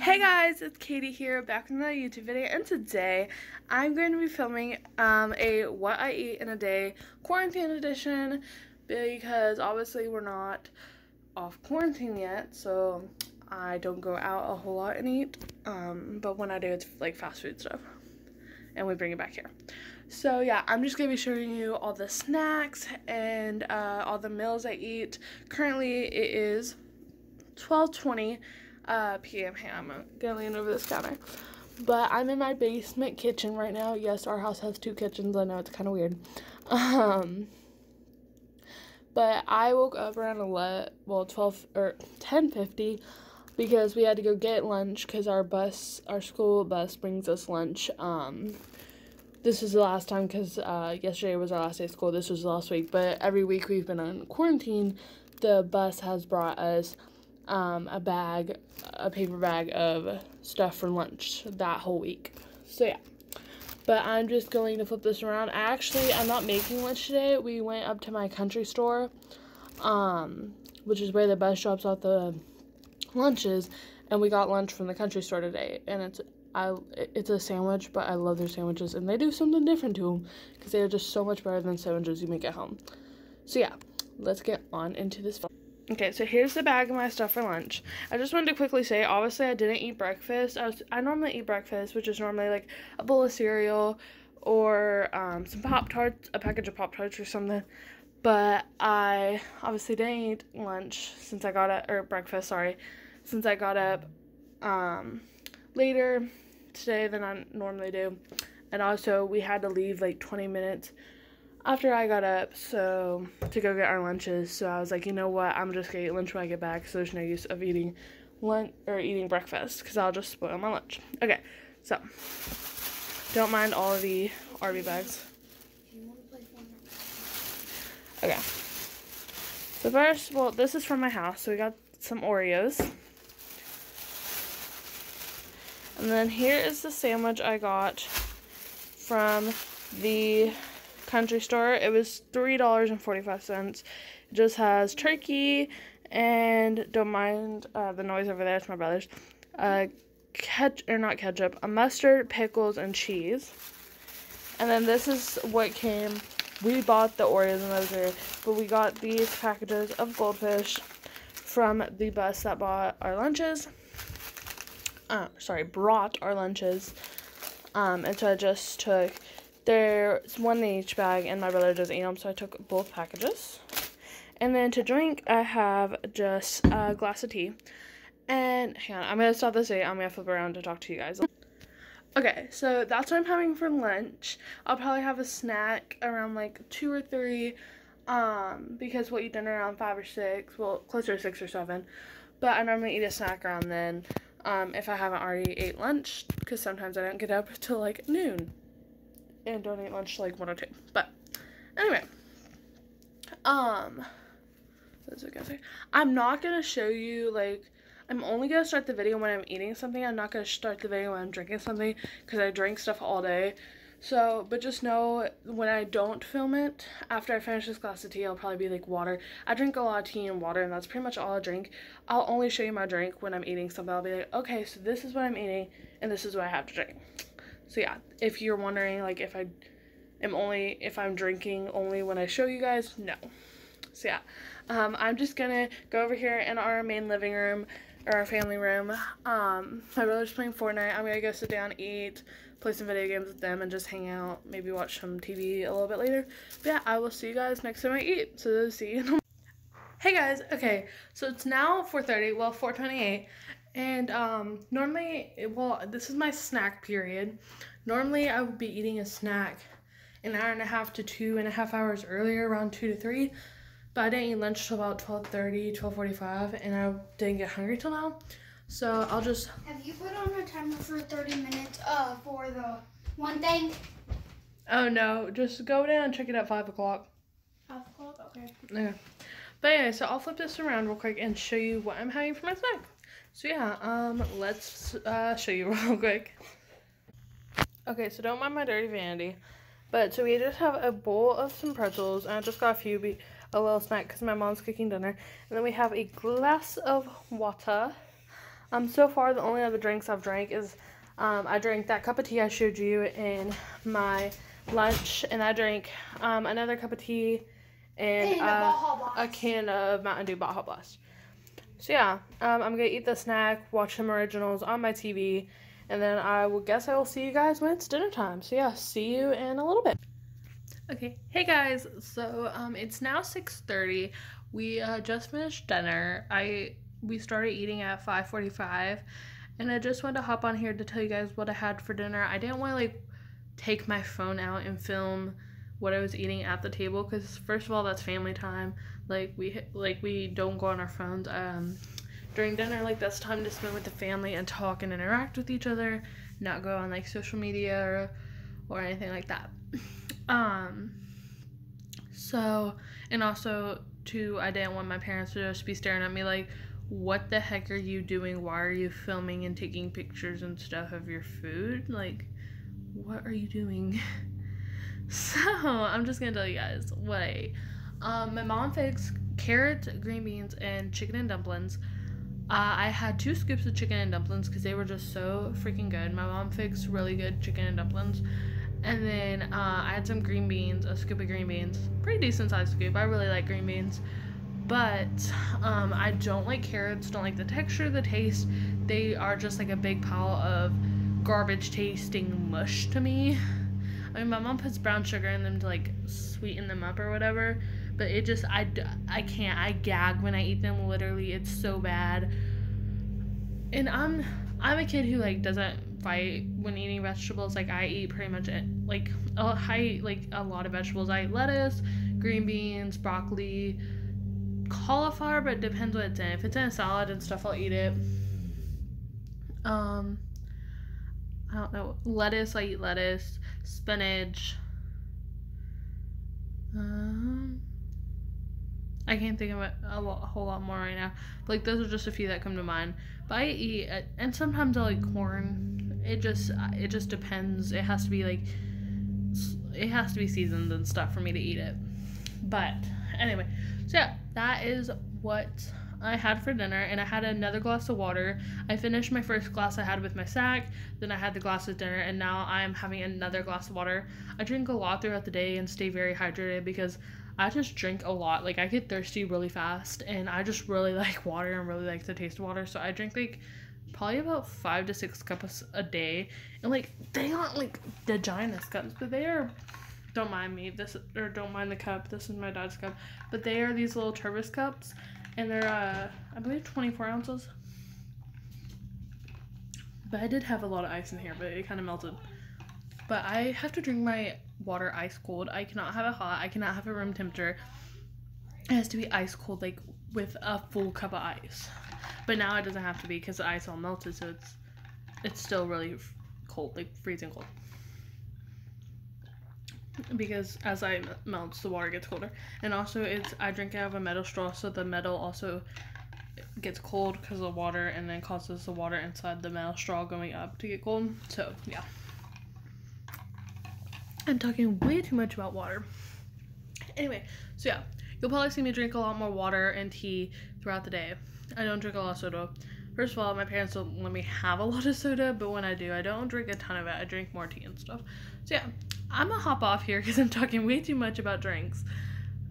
Hey guys, it's Katie here, back with another YouTube video, and today I'm going to be filming um, a what I eat in a day quarantine edition because obviously we're not off quarantine yet, so I don't go out a whole lot and eat, um, but when I do, it's like fast food stuff, and we bring it back here. So yeah, I'm just to be showing you all the snacks and uh, all the meals I eat. Currently, it is 1220 uh, p.m. Hey, I'm gonna lean over this counter. But I'm in my basement kitchen right now. Yes, our house has two kitchens. I know it's kind of weird. Um, but I woke up around 11, well, 12 or 10:50 because we had to go get lunch because our bus, our school bus, brings us lunch. Um, this is the last time because uh, yesterday was our last day of school. This was last week, but every week we've been on quarantine. The bus has brought us um, a bag, a paper bag of stuff for lunch that whole week. So yeah. But I'm just going to flip this around. Actually, I'm not making lunch today. We went up to my country store, um, which is where the bus drops off the lunches, and we got lunch from the country store today. And it's I it's a sandwich, but I love their sandwiches, and they do something different to them because they are just so much better than sandwiches you make at home. So yeah, let's get on into this. Okay, so here's the bag of my stuff for lunch. I just wanted to quickly say, obviously, I didn't eat breakfast. I was I normally eat breakfast, which is normally like a bowl of cereal or um, some Pop Tarts, a package of Pop Tarts or something. But I obviously didn't eat lunch since I got up, or breakfast, sorry, since I got up um, later today than I normally do. And also, we had to leave like 20 minutes after I got up so to go get our lunches. So I was like, you know what? I'm just gonna eat lunch when I get back. So there's no use of eating lunch or eating breakfast because I'll just spoil my lunch. Okay, so don't mind all the Arby bags. Okay. So first, well, this is from my house. So we got some Oreos. And then here is the sandwich I got from the country store. It was $3.45. It just has turkey and don't mind uh, the noise over there. It's my brother's. Uh, ketch or not ketchup, a mustard, pickles, and cheese. And then this is what came. We bought the Oreos and those are, but we got these packages of goldfish from the bus that bought our lunches uh, sorry, brought our lunches. Um, and so I just took, there's one in each bag, and my brother doesn't eat them, so I took both packages. And then to drink, I have just a glass of tea. And hang on, I'm gonna stop this video. I'm gonna flip around to talk to you guys. Okay, so that's what I'm having for lunch. I'll probably have a snack around like two or three, um, because we'll eat dinner around five or six. Well, closer to six or seven. But I normally eat a snack around then um, if I haven't already ate lunch, because sometimes I don't get up till like noon and don't eat lunch till like 1 or 2. But anyway, um? I'm not gonna show you like. I'm only gonna start the video when I'm eating something. I'm not gonna start the video when I'm drinking something because I drink stuff all day. So, but just know when I don't film it, after I finish this glass of tea, I'll probably be like water. I drink a lot of tea and water, and that's pretty much all I drink. I'll only show you my drink when I'm eating something. I'll be like, okay, so this is what I'm eating, and this is what I have to drink. So yeah, if you're wondering, like, if I am only, if I'm drinking only when I show you guys, no. So yeah, um, I'm just gonna go over here in our main living room, or our family room. Um, my brother's playing Fortnite. I'm gonna go sit down, eat, play some video games with them and just hang out, maybe watch some TV a little bit later. But yeah, I will see you guys next time I eat. So see you. hey guys, okay, so it's now 4.30, well 4.28, and um, normally, well, this is my snack period. Normally I would be eating a snack an hour and a half to two and a half hours earlier, around 2 to 3, but I didn't eat lunch till about 12.30, 12.45, and I didn't get hungry till now. So I'll just. Have you put on a timer for 30 minutes uh, for the one thing? Oh no, just go down and check it at 5 o'clock. 5 o'clock? Okay. Okay. But anyway, so I'll flip this around real quick and show you what I'm having for my snack. So yeah, um, let's uh, show you real quick. Okay, so don't mind my dirty vanity. But so we just have a bowl of some pretzels, and I just got a few, be a little snack because my mom's cooking dinner. And then we have a glass of water. Um, so far the only other drinks I've drank is um, I drank that cup of tea I showed you in my lunch, and I drank um, another cup of tea and uh, a can of Mountain Dew Baja Blast. So yeah, um, I'm gonna eat the snack, watch some originals on my TV, and then I will guess I will see you guys when it's dinner time. So yeah, see you in a little bit. Okay, hey guys. So um, it's now six thirty. We uh, just finished dinner. I we started eating at five forty five, and I just wanted to hop on here to tell you guys what I had for dinner. I didn't want to like take my phone out and film what I was eating at the table because first of all that's family time. Like we like we don't go on our phones. Um, during dinner, like that's time to spend with the family and talk and interact with each other, not go on like social media or or anything like that. Um, so and also too, I didn't want my parents to just be staring at me like, "What the heck are you doing? Why are you filming and taking pictures and stuff of your food? Like, what are you doing?" So I'm just gonna tell you guys what I ate. Um, my mom fixed carrots, green beans, and chicken and dumplings. Uh, I had two scoops of chicken and dumplings because they were just so freaking good. My mom fixed really good chicken and dumplings. And then uh, I had some green beans, a scoop of green beans. Pretty decent sized scoop. I really like green beans. But um, I don't like carrots, don't like the texture, the taste. They are just like a big pile of garbage tasting mush to me. I mean, my mom puts brown sugar in them to like sweeten them up or whatever, but it just I I can't. I gag when I eat them. Literally, it's so bad. And I'm I'm a kid who like doesn't fight when eating vegetables. Like I eat pretty much like uh, I eat like a lot of vegetables. I eat lettuce, green beans, broccoli, cauliflower, but it depends what it's in. If it's in a salad and stuff, I'll eat it. Um. I don't know. Lettuce, I eat lettuce. Spinach. Um, I can't think of a, lo- a whole lot more right now. But, like those are just a few that come to mind. But I eat, uh, and sometimes I like corn. It just it just depends. It has to be like it has to be seasoned and stuff for me to eat it. But anyway, so yeah, that is what I had for dinner, and I had another glass of water. I finished my first glass I had with my sack, then I had the glass of dinner, and now I'm having another glass of water. I drink a lot throughout the day and stay very hydrated because I just drink a lot. Like, I get thirsty really fast, and I just really like water and really like the taste of water, so I drink like probably about five to six cups a day. And like, they aren't like the giantest cups, but they are don't mind me this or don't mind the cup this is my dad's cup but they are these little Tervis cups and they're uh i believe 24 ounces but i did have a lot of ice in here but it kind of melted but i have to drink my water ice cold. I cannot have it hot. I cannot have it room temperature. It has to be ice cold like with a full cup of ice. But now it doesn't have to be because the ice all melted so it's it's still really cold like freezing cold. Because as I melts, the water gets colder. And also, it's I drink out of a metal straw, so the metal also gets cold because of the water, and then causes the water inside the metal straw going up to get cold. So yeah, I'm talking way too much about water. Anyway, so yeah, you'll probably see me drink a lot more water and tea throughout the day. I don't drink a lot of soda. First of all, my parents don't let me have a lot of soda, but when I do, I don't drink a ton of it. I drink more tea and stuff. So yeah, I'm gonna hop off here because I'm talking way too much about drinks.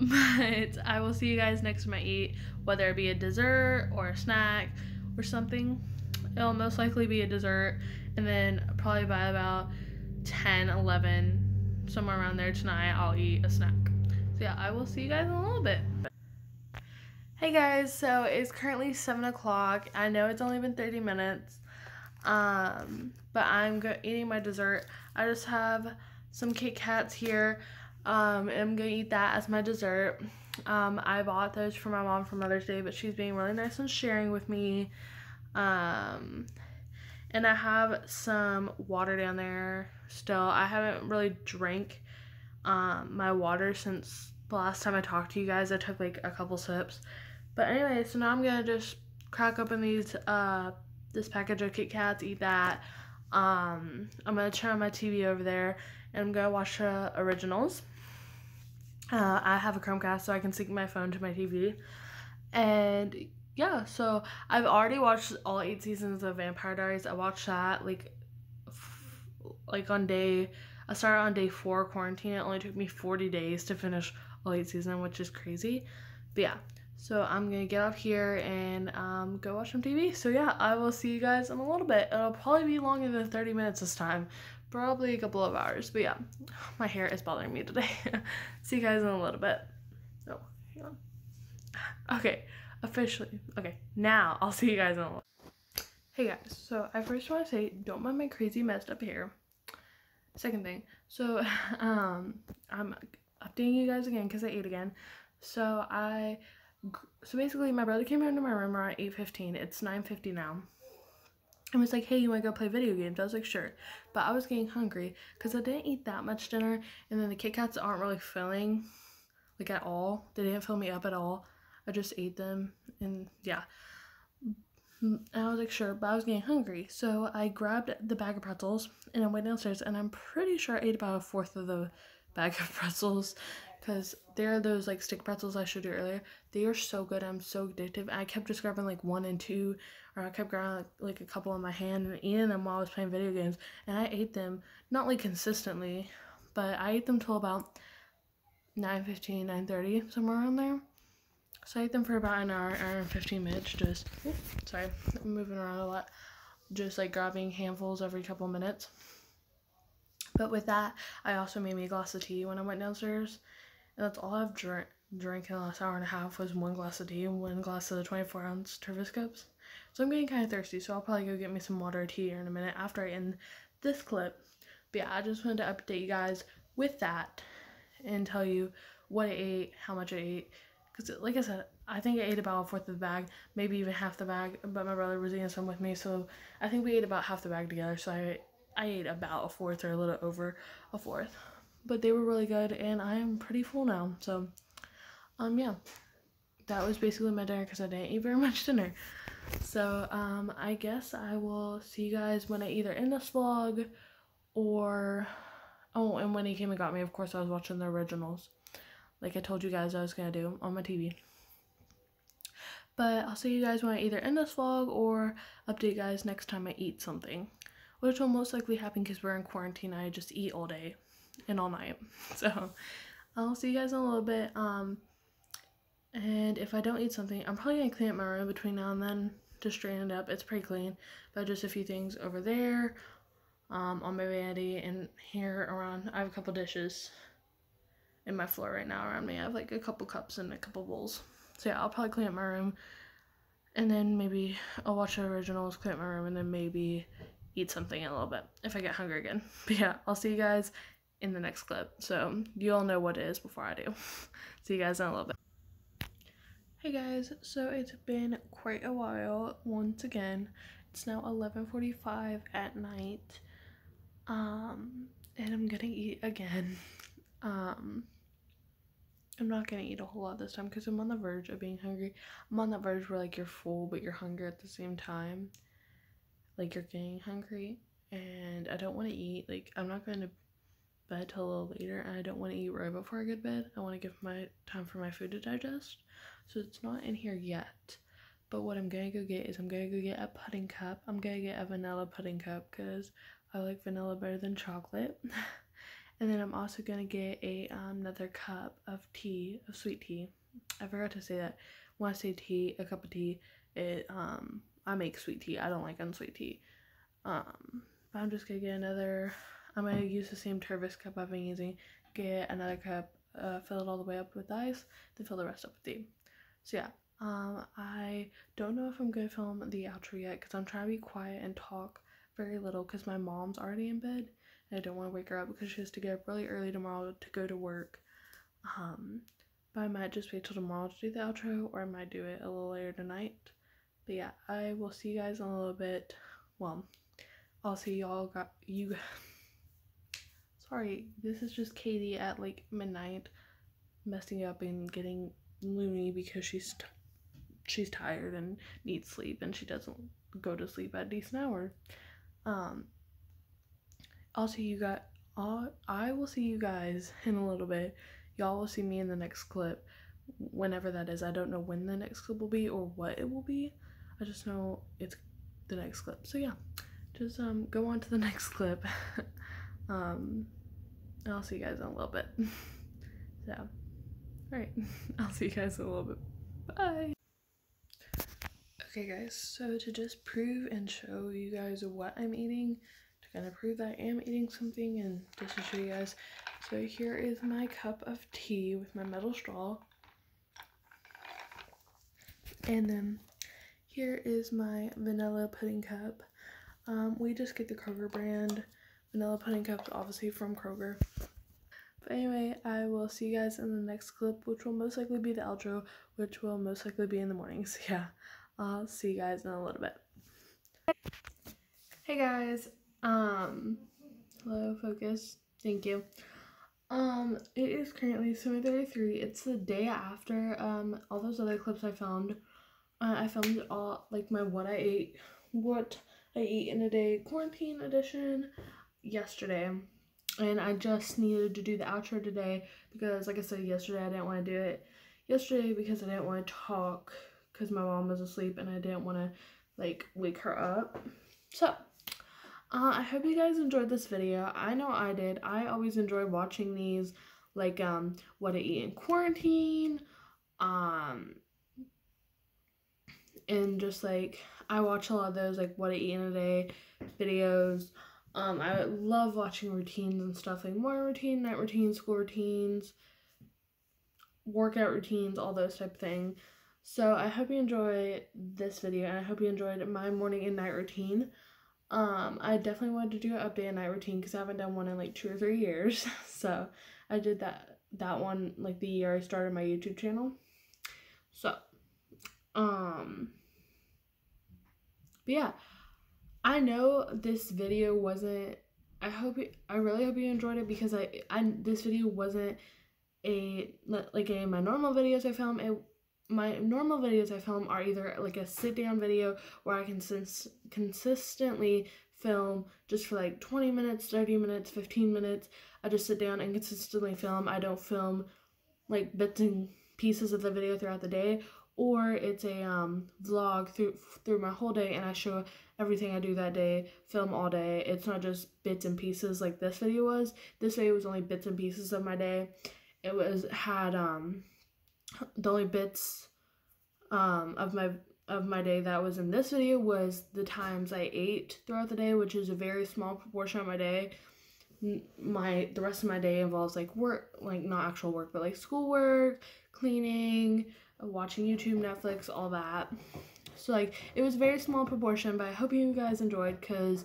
But I will see you guys next time I eat, whether it be a dessert or a snack or something. It'll most likely be a dessert, and then probably by about 10, 11, somewhere around there tonight, I'll eat a snack. So yeah, I will see you guys in a little bit. Hey guys, so it's currently 7 o'clock. I know it's only been 30 minutes, um, but I'm eating my dessert. I just have some Kit Kats here. Um, and I'm gonna eat that as my dessert. Um, I bought those for my mom for Mother's Day, but she's being really nice and sharing with me. Um, and I have some water down there still. I haven't really drank um, my water since the last time I talked to you guys. I took like a couple sips. But anyway, so now I'm gonna just crack open these uh this package of Kit Kats, eat that. Um, I'm gonna turn on my TV over there and I'm gonna watch the originals. Uh, I have a Chromecast so I can sync my phone to my TV. And yeah, so I've already watched all eight seasons of Vampire Diaries. I watched that like like on day I started on day four quarantine. It only took me 40 days to finish all eight season, which is crazy. But yeah, so I'm gonna get up here and um, go watch some TV. So yeah, I will see you guys in a little bit. It'll probably be longer than 30 minutes this time, probably a couple of hours. But yeah, my hair is bothering me today. see you guys in a little bit. Oh, hang on. Okay, officially. Okay, now I'll see you guys in a little. Hey guys, so I first want to say don't mind my crazy messed up hair. Second thing, so um, I'm updating you guys again because I ate again. So I so basically my brother came into my room around 8.15 it's 9.50 now and was like hey you want to go play video games i was like sure but i was getting hungry because i didn't eat that much dinner and then the kit kats aren't really filling like at all they didn't fill me up at all i just ate them and yeah and i was like sure but i was getting hungry so i grabbed the bag of pretzels and i went downstairs and i'm pretty sure i ate about a fourth of the bag of pretzels because they're those like stick pretzels I showed you earlier. They are so good. I'm so addictive. I kept just grabbing like one and two, or I kept grabbing like, a couple in my hand and eating them while I was playing video games. And I ate them not like consistently, but I ate them till about 9:15, 9:30, somewhere around there. So I ate them for about an hour, hour and 15 minutes. Just sorry, I'm moving around a lot. Just like grabbing handfuls every couple minutes. But with that, I also made me a glass of tea when I went downstairs and that's all I've drank drank in the last hour and a half was one glass of tea and one glass of the 24 ounce Tervis cups. So I'm getting kind of thirsty, so I'll probably go get me some water or tea here in a minute after I end this clip. But yeah, I just wanted to update you guys with that and tell you what I ate, how much I ate. Because, like I said, I think I ate about a fourth of the bag, maybe even half the bag, but my brother was eating some with me, so I think we ate about half the bag together. So I, I ate about a fourth or a little over a fourth but they were really good and I am pretty full now. So, um, yeah, that was basically my dinner because I didn't eat very much dinner. So, um, I guess I will see you guys when I either end this vlog or, oh, and when he came and got me, of course, I was watching the originals. Like I told you guys I was going to do on my TV. But I'll see you guys when I either end this vlog or update you guys next time I eat something. Which will most likely happen because we're in quarantine. I just eat all day and all night. So I'll see you guys in a little bit. Um, and if I don't eat something, I'm probably gonna clean up my room between now and then to straighten it up. It's pretty clean, but just a few things over there, um, on my vanity and here around. I have a couple dishes in my floor right now around me. I have like a couple cups and a couple bowls. So yeah, I'll probably clean up my room. And then maybe I'll watch the originals, clean up my room, and then maybe eat something in a little bit if I get hungry again. But yeah, I'll see you guys in the next clip. So you all know what it is before I do. See you guys in a little bit. Hey guys, so it's been quite a while once again. It's now 11:45 at night. Um and I'm to eat again. Um I'm not to eat a whole lot this time cuz I'm on the verge of being hungry. I'm on that verge where like you're full but you're hungry at the same time. Like you're getting hungry and I don't want to eat. Like I'm not going to bed till a little later and I don't want to eat right before I go to bed. I want to give my time for my food to digest. So it's not in here yet. But what I'm going to go get is I'm going to go get a pudding cup. I'm going to get a vanilla pudding cup because I like vanilla better than chocolate. and then I'm also going to get a um, another cup of tea, of sweet tea. I forgot to say that. When I say tea, a cup of tea, it um I make sweet tea. I don't like unsweet tea. Um, but I'm just gonna get another I'm going to use the same Tervis cup I've been using, get another cup, uh, fill it all the way up with ice, then fill the rest up with tea. So yeah, um, I don't know if I'm going to film the outro yet because I'm trying to be quiet and talk very little because my mom's already in bed I don't want to wake her up because she has to get up really early tomorrow to go to work. Um, but I might just wait till tomorrow to do the outro or I might do it a little later tonight. But yeah, I will see you guys in a little bit. Well, I'll see y'all got you Sorry, this is just Katie at like midnight messing up and getting loony because she's she's tired and needs sleep and she doesn't go to sleep at a decent hour. Um, I'll see you guys. I will see you guys in a little bit. Y'all will see me in the next clip, whenever that is. I don't know when the next clip will be or what it will be. I just know it's the next clip. So yeah, just um go on to the next clip. um, I'll see you guys in a little bit. so, all right, I'll see you guys in a little bit. Bye. Okay, guys. So to just prove and show you guys what I'm eating, to prove that I am eating something, and just to show you guys. So here is my cup of tea with my metal straw. And then here is my vanilla pudding cup. Um, we just get the Kroger brand vanilla pudding cups, obviously from Kroger. But anyway, I will see you guys in the next clip, which will most likely be the outro, which will most likely be in the morning. So yeah, I'll see you guys in a little bit. Hey guys, um, hello, focus, thank you. Um, it is currently 7.33, it's the day after, um, all those other clips I filmed. Uh, I filmed all, like, my what I ate, what I eat in a day quarantine edition yesterday. And I just needed to do the outro today because like I said yesterday I didn't want to do it. Yesterday because I didn't want to talk because my mom was asleep and I didn't want to like wake her up. So uh, I hope you guys enjoyed this video I know I did I always enjoy watching these like um what I eat in quarantine um and just like I watch a lot of those like what I eat in a day videos um, I love watching routines and stuff like morning routine, night routine, school routines, workout routines, all those type of things. So I hope you enjoy this video and I hope you enjoyed my morning and night routine. Um, I definitely wanted to do an update and night routine because I haven't done one in like two or three years. so I did that that one like the year I started my YouTube channel. So, um, but yeah. I know this video wasn't I hope I really hope you enjoyed it because I I this video wasn't a like a my normal videos I film it my normal videos I film are either like a sit down video where I can cons- consistently film just for like 20 minutes, 30 minutes, 15 minutes. I just sit down and consistently film. I don't film like bits and pieces of the video throughout the day or it's a um, vlog through through my whole day and I show everything I do that day, film all day. It's not just bits and pieces like this video was. This video was only bits and pieces of my day. It was had um the only bits um of my of my day that was in this video was the times I ate throughout the day, which is a very small proportion of my day. My the rest of my day involves like work, like not actual work, but like schoolwork, cleaning, watching YouTube, Netflix, all that. So like it was very small proportion, but I hope you guys enjoyed because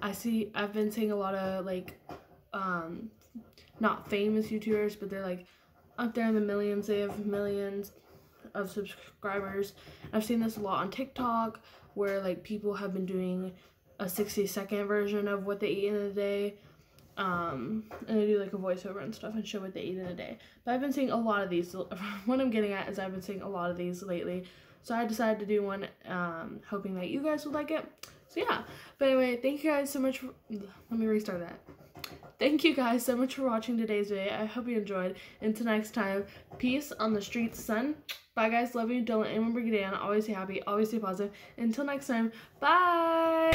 I see I've been seeing a lot of like um not famous YouTubers, but they're like up there in the millions. They have millions of subscribers. I've seen this a lot on TikTok where like people have been doing a 60 second version of what they eat in a day um, and they do like a voiceover and stuff and show what they eat in a day. But I've been seeing a lot of these. what I'm getting at is I've been seeing a lot of these lately. So I decided to do one, um, hoping that you guys would like it. So yeah. But anyway, thank you guys so much. For, let me restart that. Thank you guys so much for watching today's video. I hope you enjoyed. Until next time, peace on the streets, son. Bye guys, love you, don't let anyone bring you down. Always stay happy, always stay positive. Until next time, bye!